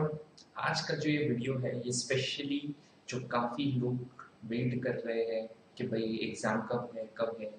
Everyone आज का जो ये वीडियो है, ये स्पेशली जो काफ़ी लोग वेट कर रहे हैं कि भाई एग्ज़ाम कब है कब है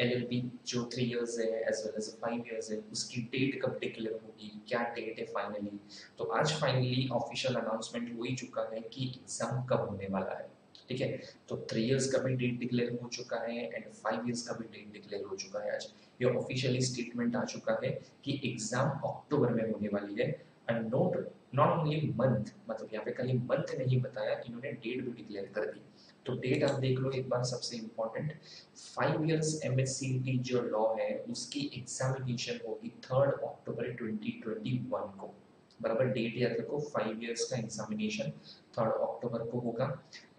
एलएलबी जो थ्री इयर्स है as well as five years है, उसकी डेट कब डिक्लेयर होगी, क्या डेट है फाइनली तो आज फाइनली ऑफिशियल अनाउंसमेंट हो ही चुका है कि एग्ज़ाम कब होने वाला है, ठीक है? तो थ्री इयर्स का भी डेट डिक्लेयर हो चुका है एंड फाइव इयर्स का भी डेट डिक्लेयर हो चुका है आज। ये ऑफिशियली स्टेटमेंट आ चुका है कि एग्ज़ाम अक्टूबर में होने वाली है। And note not only month मतलब यहाँ पे कहीं मंथ नहीं बताया, इन्होंने डेट भी डिक्लेयर कर दी। तो डेट आप देख लो, एक बार सबसे इम्पोर्टेंट फाइव इयर्स एम जो लॉ है, उसकी एग्जामिनेशन होगी थर्ड अक्टूबर 2021 को। बराबर डेट याद रखो फाइव इयर्स का एग्जामिनेशन थर्ड अक्टूबर को होगा।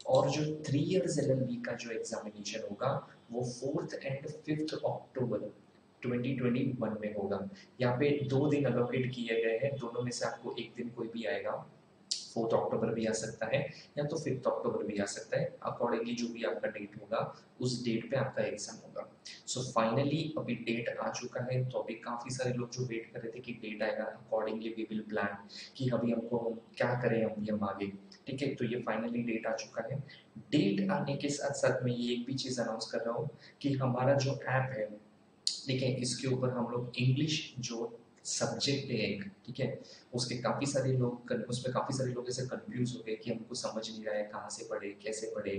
और जो थ्री इयर्स एल का जो एग्जामिनेशन होगा, वो फोर्थ एंड फिफ्थ अक्टूबर 2021 में होगा। यहाँ पे दो दिन अलोकेट किए गए हैं। दोनों में से आपको एक दिन कोई भी आएगा। फोर्थ अक्टूबर भी आ सकता है या तो फिफ्थ अक्टूबर भी आ सकता है। अकॉर्डिंगली जो भी आपका डेट होगा, उस डेट पे आपका एग्ज़ाम होगा। सो so फाइनली अभी डेट आ चुका है। तो अभी काफ़ी सारे लोग जो वेट कर रहे थे कि डेट आएगा। अकॉर्डिंगली वी विल प्लान कि अभी हमको क्या करें अभी हम आगे। ठीक है? तो ये फाइनली डेट आ चुका है। डेट आने के साथ साथ मैं ये एक भी चीज़ अनाउंस कर रहा हूँ कि हमारा जो ऐप है ठीक है इसके ऊपर हम लोग इंग्लिश जो सब्जेक्ट है एक, ठीक है, उसके काफ़ी सारे लोग उसमें काफ़ी सारे लोग ऐसे कंफ्यूज हो गए कि हमको समझ नहीं रहा है, कहाँ से पढ़े, कैसे पढ़े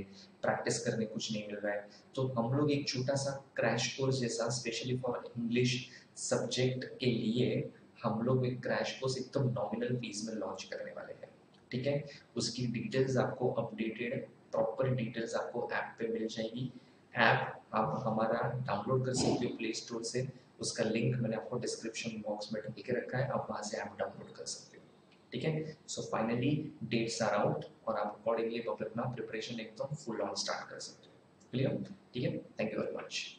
प्रैक्टिस करने कुछ नहीं मिल रहा है। तो हम लोग एक छोटा सा क्रैश कोर्स जैसा स्पेशली फॉर इंग्लिश सब्जेक्ट के लिए हम लोग एक क्रैश कोर्स एकदम नॉमिनल फ़ीस में लॉन्च करने वाले हैं, ठीक है? उसकी डिटेल्स आपको अपडेटेड प्रॉपर डिटेल्स आपको ऐप पे मिल जाएगी। ऐप हमारा डाउनलोड कर सकते हो प्ले स्टोर से। उसका लिंक मैंने आपको डिस्क्रिप्शन बॉक्स में लिख के रखा है, आप वहाँ से ऐप डाउनलोड कर सकते हो। ठीक है? So finally dates are out और आप अकॉर्डिंगली अपना प्रिपरेशन एकदम फुल ऑन स्टार्ट कर सकते हो। क्लियर ठीक है? Thank you very much